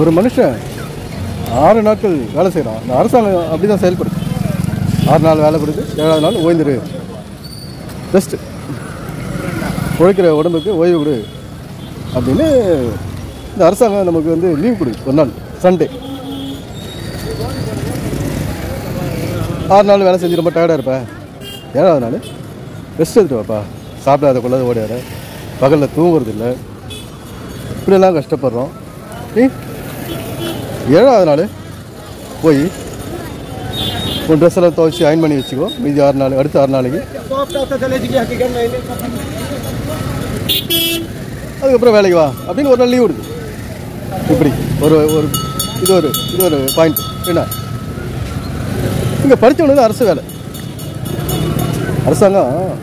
ஒரு மனுஷன் ஆறு நாட்கள் வேலை செய்கிறான் இந்த அரசாங்கம் அப்படி தான் செயல்படுது. ஆறு நாள் வேலை கொடுத்து ஏழாவது நாள் ஓய்ந்துரு. பெஸ்ட்டு உழைக்கிற உடம்புக்கு ஓய்வு கொடு அப்படின்னு இந்த அரசாங்கம் நமக்கு வந்து லீவ் கொடு. ஒரு நாள் சண்டே ஆறு நாள் வேலை செஞ்சு ரொம்ப டயர்டாக இருப்பேன் ஏழாவது நாள் ரெஸ்ட் எடுத்துட்டு வாப்பா. சாப்பிடாத கொள்ளாத ஓடியார பகலில் தூங்குறது இல்லை இப்படியெல்லாம் கஷ்டப்படுறோம். நீ ஏழாவது நாள். போய் உன் ட்ரெஸ் எல்லாம் துவைச்சி அயன் பண்ணி வச்சுக்கோ. மீதி ஆறு நாள் அடுத்த ஆறு நாளைக்கு. அதுக்கப்புறம் வேலைக்கு வா. அப்படின்னு ஒரு நாள் லீவ் விடுது. இப்படி. ஒரு ஒரு இது ஒரு இது ஒரு பாயிண்ட் என்ன? இங்கே படித்தவனுக்கு அரசு வேலை. அரசாங்கம்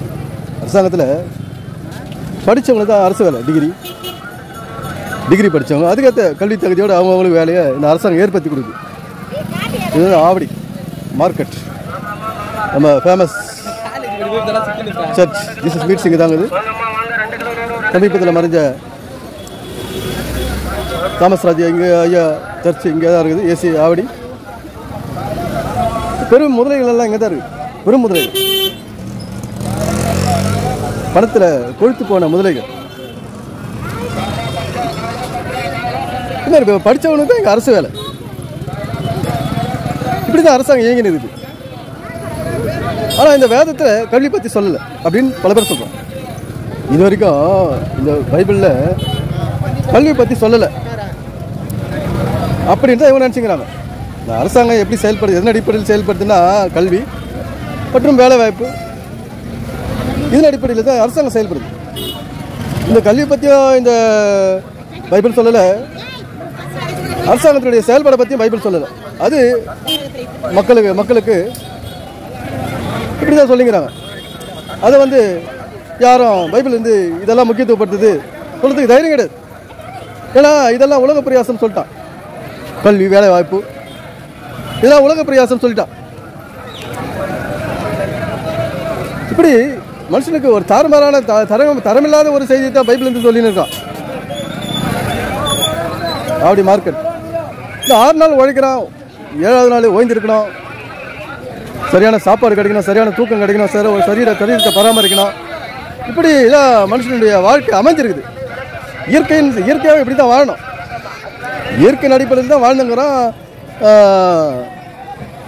அரசாங்கத்தில் படித்தவங்களுக்கு தான் அரசு வேலை டிகிரி டிகிரி படித்தவங்க அதுக்கேற்ற கல்வி தகுதியோடு அவங்கவுங்களுக்கு வேலையை இந்த அரசாங்கம் ஏற்படுத்தி கொடுக்குது. இது ஆவடி. மார்க்கெட் நம்ம ஃபேமஸ் சர்ச் ஜீசஸ் மீட்ஸ் இங்கே தாங்க இது. சமீபத்தில் மறைஞ்ச தாமஸ் ராஜ் இங்கே ஐயா சர்ச் இங்கே தான் இருக்குது. ஏசி ஆவடி. பெரும் முதலைகள் எல்லாம் இங்கே தான் இருக்குது பெரும் முதலைகள். பணத்தில் கொழுத்து போன முதலைகள். என்ன இப்போ படித்தவனுக்கு தான் இங்கே அரசு வேலை. இப்படி தான் அரசாங்கம் இயங்கி இருக்குது ஆனால் இந்த வேதத்தில் கல்வி பற்றி சொல்லலை அப்படின்னு பல பேர் சொல்கிறோம் இது வரைக்கும் இந்த பைபிளில் கல்வி பற்றி சொல்லலை. அப்படின்னு தான் இவங்க நினச்சிக்கிறாங்க. இந்த அரசாங்கம் எப்படி செயல்படுது எதன் அடிப்படையில் செயல்படுதுன்னா கல்வி மற்றும் வேலைவாய்ப்பு. இதன் அடிப்படையில் தான் அரசாங்கம் செயல்படுது. இந்த கல்வி பற்றியும் இந்த பைபிள் சொல்லலை. அரசாங்கத்தினுடைய செயல்பாடை பற்றியும் பைபிள் சொல்லலை. அது மக்களுக்கு மக்களுக்கு இப்படி தான் சொல்லிங்கிறாங்க. அதை வந்து யாரும் பைபிள் வந்து இதெல்லாம் முக்கியத்துவப்படுத்துது. சொல்கிறதுக்கு தைரியம் கிடையாது. ஏன்னா இதெல்லாம் உலக பிரயாசம் சொல்லிட்டான். கல்வி வேலை வாய்ப்பு இதெல்லாம் உலக பிரயாசம் சொல்லிட்டான். இப்படி மனுஷனுக்கு ஒரு தாறுமாறான த- தரம் தரமில்லாத ஒரு செய்தியை தான் பைபிள் இருந்து சொல்லின்னு இருக்கான். அப்படி மார்க்கெட். இந்த ஆறு நாள் உழைக்கிறான். ஏழாவது நாள் ஓய்ந்திருக்கணும் சரியான சாப்பாடு கிடைக்கணும் சரியான தூக்கம் கிடைக்கணும் சரி ஒரு சரீர சரீரத்தை பராமரிக்கணும். இப்படி இதாக மனுஷனுடைய வாழ்க்கை அமைஞ்சிருக்குது இயற்கையின் இயற்கையாக இப்படி தான் வாழணும். இயற்கையின் அடிப்படையில் தான் வாழ்ந்துங்கிறோம்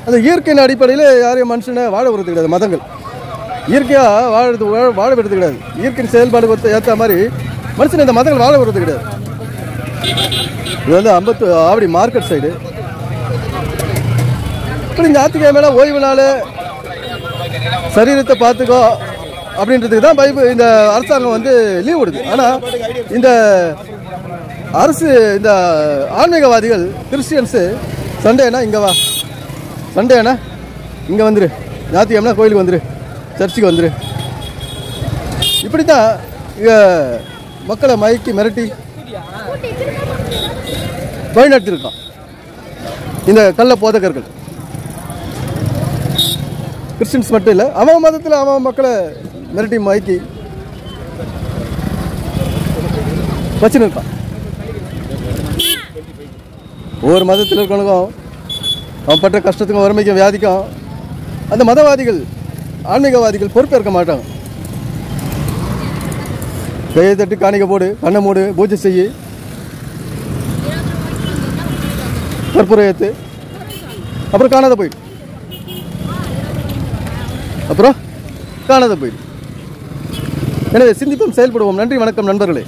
அந்த இயற்கையின் அடிப்படையில் யாரையும் மனுஷனை வாழ விடுறது கிடையாது மதங்கள். இயற்கையாக வாழறது வாழ- வாழ விடுறது கிடையாது. இயற்கையின் செயல்பாடு ஏற்ற மாதிரி மனுஷன் இந்த மதங்கள் வாழ விடுறது கிடையாது. இது வந்து அம்பத்து ஆவடி மார்க்கெட் சைடு இப்படி ஞாயிற்றுக்கிழமையில ஓய்வு நாள். சரீரத்தை பார்த்துக்கோ அப்படின்றதுக்கு தான் பைபிள் இந்த அரசாங்கம் வந்து லீவ் விடுது. ஆனால் இந்த அரசு இந்த ஆன்மீகவாதிகள் கிறிஸ்டியன்ஸு சண்டேனா இங்கே வா. சண்டேனா இங்கே வந்துரு. ஞாயிற்றுக்கிழமை கோயிலுக்கு வந்துரு. சர்ச்சுக்கு வந்துரு. இப்படி தான் இங்கே மக்களை மயக்கி மிரட்டி வழிநடத்திருக்கான் இந்த கள்ள போதகர்கள். கிறிஸ்டின்ஸ் மட்டும் இல்லை அவன் மதத்தில் அவன் மக்களை மிரட்டி மயக்கி வச்சுன்னு இருக்கான் ஒவ்வொரு மதத்தில் இருக்கவனுக்கும் அவன் பட்ட கஷ்டத்துக்கும் வறுமைக்கும் வியாதிக்கும் அந்த மதவாதிகள் ஆன்மீகவாதிகள் பொறுப்பேற்க மாட்டாங்க. கையை தட்டு காணிக்க போடு கண்ணை மூடு பூஜை செய்யு கற்பூரத்து அப்புறம் காணாத போயிடு. அப்புறம் காணாத போயிடு. எனவே சிந்திப்போம் செயல்படுவோம். நன்றி வணக்கம் நண்பர்களே.